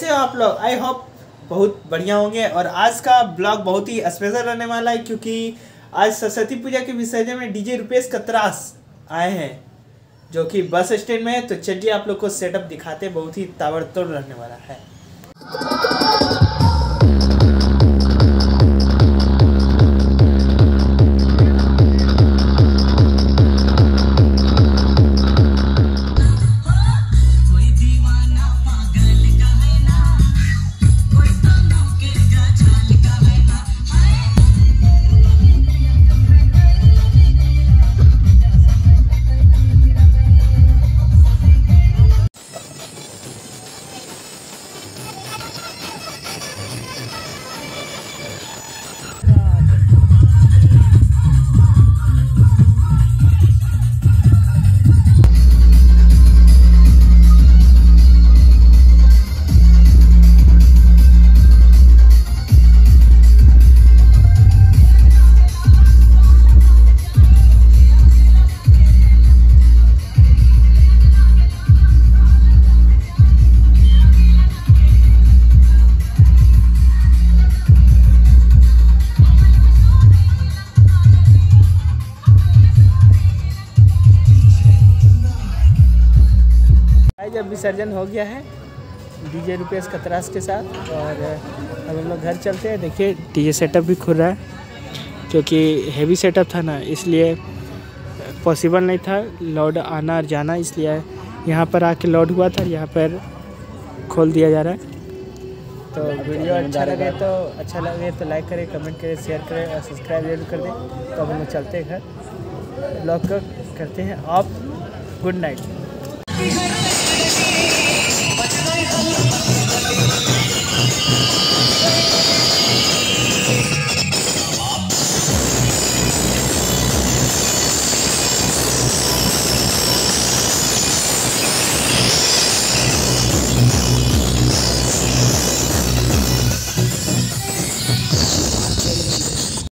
कैसे हो आप लोग? आई होप बहुत बढ़िया होंगे और आज का ब्लॉग बहुत ही स्पेशल रहने वाला है क्योंकि आज सरस्वती पूजा के विसर्जन में डीजे रुपेश कतरास आए हैं, जो कि बस स्टैंड में है। तो चलिए आप लोग को सेटअप दिखाते बहुत ही ताबड़तोड़ रहने वाला है। जब विसर्जन हो गया है डीजे रुपेश कतरास के साथ और अब हम लोग घर चलते हैं। देखिए डीजे सेटअप भी खुल रहा है क्योंकि हेवी सेटअप था ना, इसलिए पॉसिबल नहीं था लॉड आना और जाना, इसलिए यहाँ पर आके लॉड हुआ था यहाँ पर खोल दिया जा रहा है। तो वीडियो अच्छा लगे तो अच्छा लगे तो लाइक करें कमेंट करें शेयर करें और सब्सक्राइब ज़रूर कर दें। तो हम लोग चलते हैं घर। ब्लॉग करते हैं। Of good night